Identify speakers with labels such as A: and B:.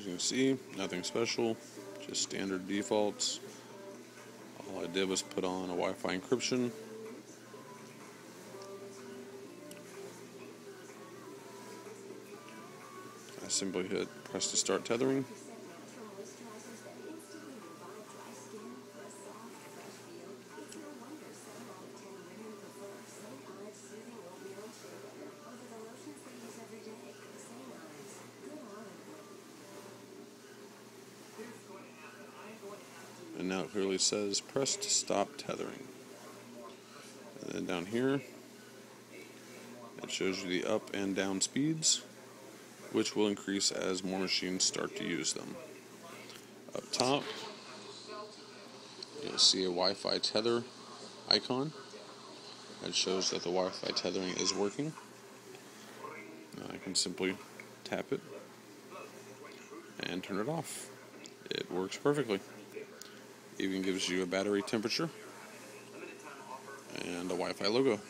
A: As you can see, nothing special, just standard defaults. All I did was put on a Wi-Fi encryption. I simply hit press to start tethering. And now it clearly says press to stop tethering. And then down here, it shows you the up and down speeds, which will increase as more machines start to use them. Up top, you'll see a Wi Fi tether icon that shows that the Wi Fi tethering is working. I can simply tap it and turn it off. It works perfectly. Even gives you a battery temperature and a Wi-Fi logo.